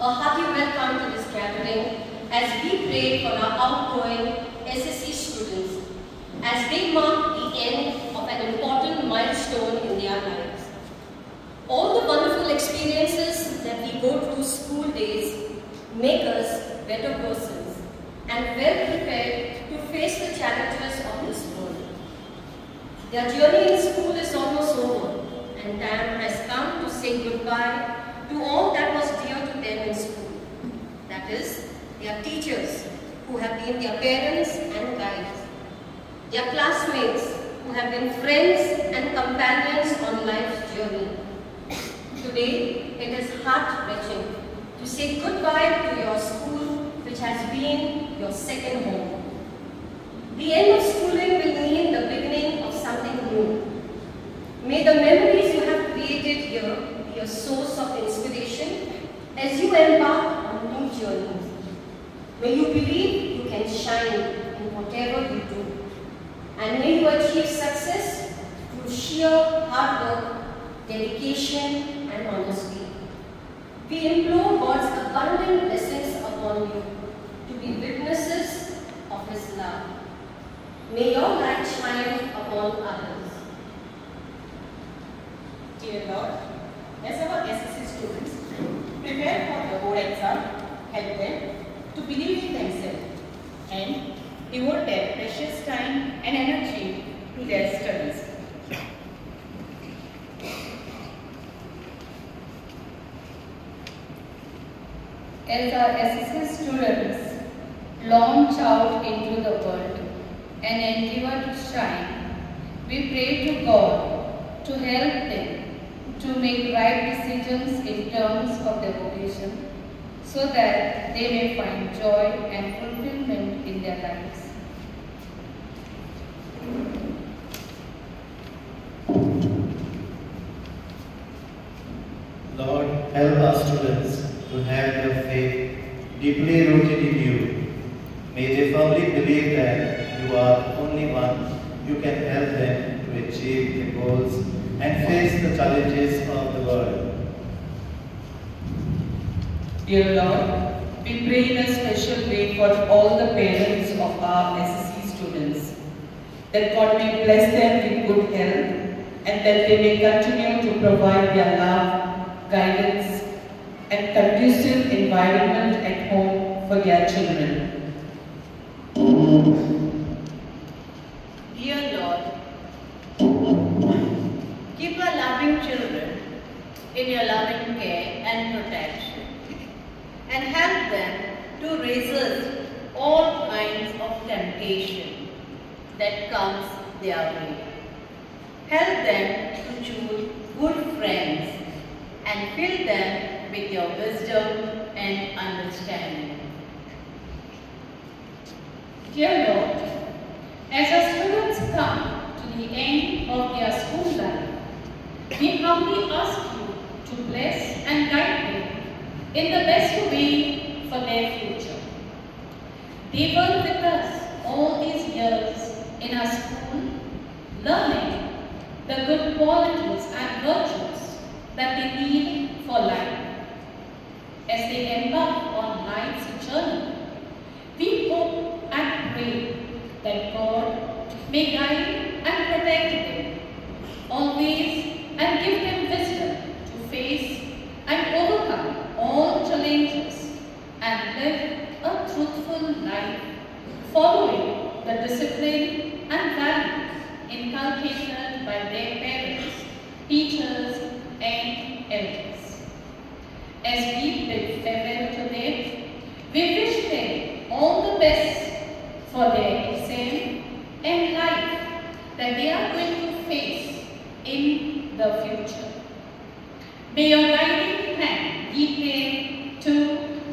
a hearty welcome to this gathering as we pray for our outgoing SSC students as they mark the end of an important milestone in their lives. All the wonderful experiences that we go through school days make us better persons and well prepared to face the challenges of this world. Their journey in school is almost over and time has come to say goodbye to all that was dear to them in school. That is, their teachers who have been their parents and guides, their classmates who have been friends and companions on life's journey. Today, it is heart-wrenching to say goodbye to your school which has been your second home. The end of schooling will mean the beginning of something new. May the memories you have created here source of inspiration as you embark on new journeys. May you believe you can shine in whatever you do. And may you achieve success through sheer hard work, dedication and honesty. We implore God's abundant blessings upon you to be witnesses of His love. May your light shine upon others. Dear Lord, as our SSC students prepare for the board exam, help them to believe in themselves and devote their precious time and energy to their studies. As our SSC students launch out into the world. And endeavor to shine, we pray to God to help them to make right decisions in terms of their vocation so that they may find joy and fulfillment in their lives. Lord, help our students to have their faith deeply rooted in you. May they firmly believe that you are the only one who can help them to achieve their goals and face the challenges of the world. Dear Lord, we pray in a special way for all the parents of our SSC students, that God may bless them with good health and that they may continue to provide their love, guidance and conducive environment at home for their children. Dear Lord, keep our loving children in your loving care and protection and help them to resist all kinds of temptation that comes their way. Help them to choose good friends and fill them with your wisdom and understanding. Dear Lord, as our students come to the end of their school life, we humbly ask you to bless and guide them in the best way for their future. They were with us all these years in our school, learning the good qualities and virtues that they need for life. They embark on life's journey, we hope and pray that God may guide and protect them always and give them wisdom to face and overcome all challenges and live a truthful life following the discipline and values inculcated by their parents, teachers and elders. As we bid farewell to them, we wish them all the best for their exam and life that they are going to face in the future. May your guiding hand lead them to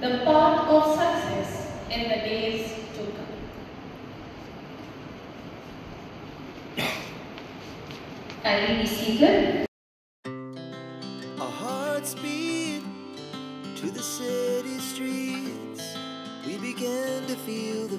the path of success in the days to come. Kindly be seated.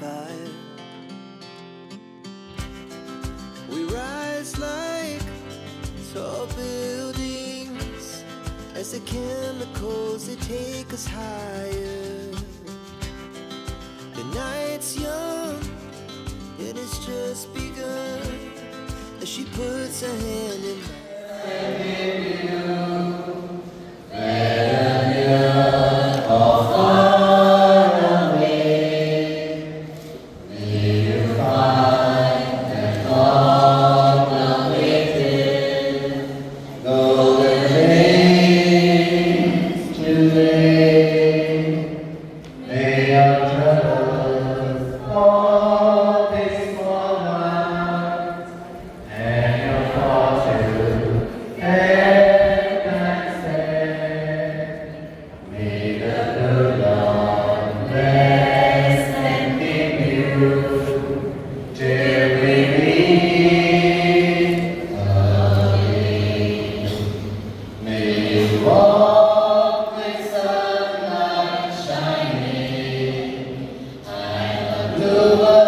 fire. We rise like tall buildings as the chemicals they take us higher. The night's young, it has just begun as she puts her hand in mine. to us.